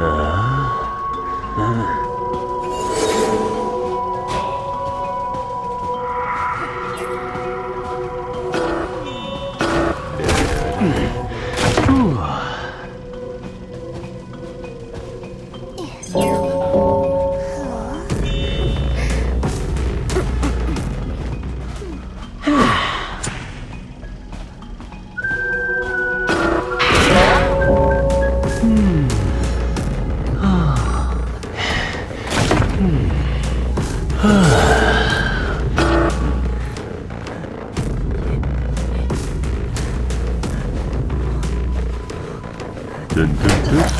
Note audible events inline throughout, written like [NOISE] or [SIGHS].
Ooh.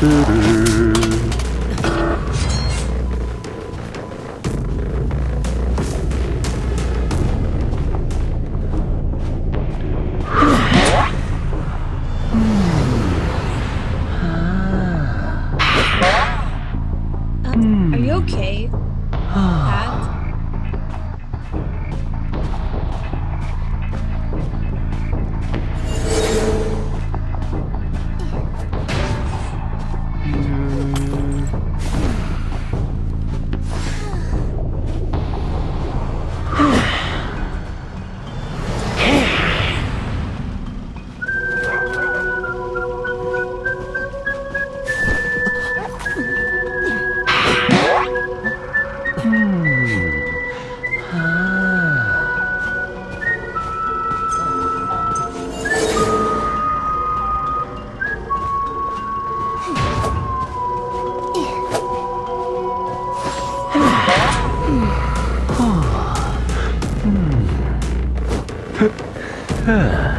Are you okay? [SIGHS] 뜬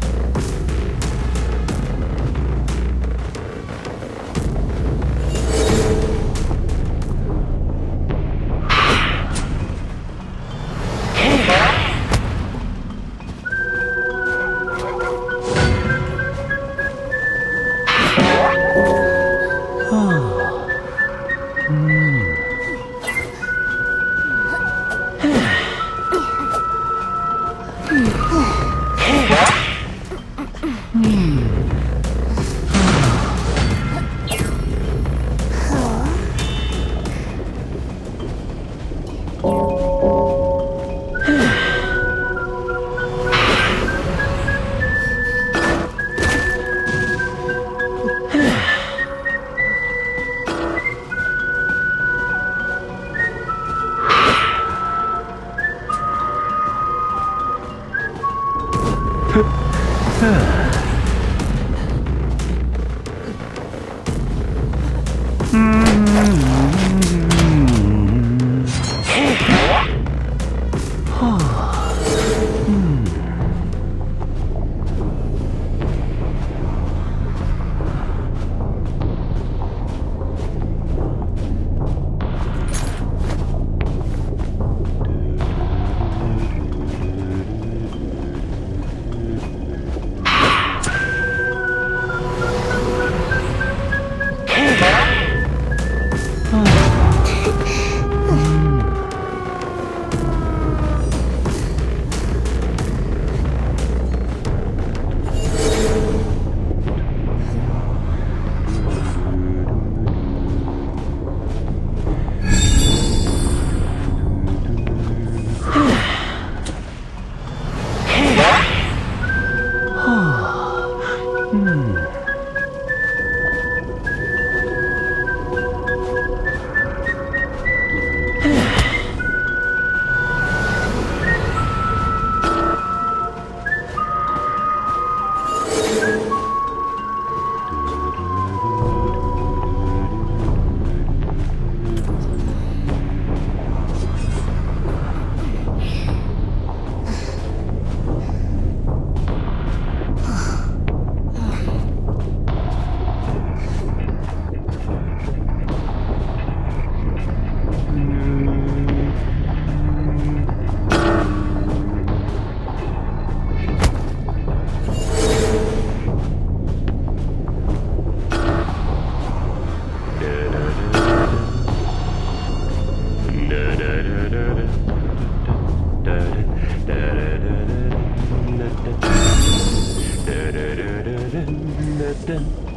Huh.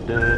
Dun.